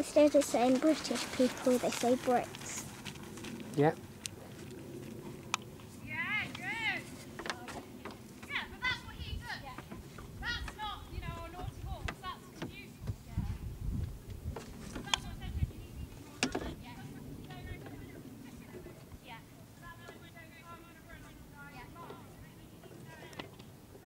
instead of saying British people, they say Brits. Yeah,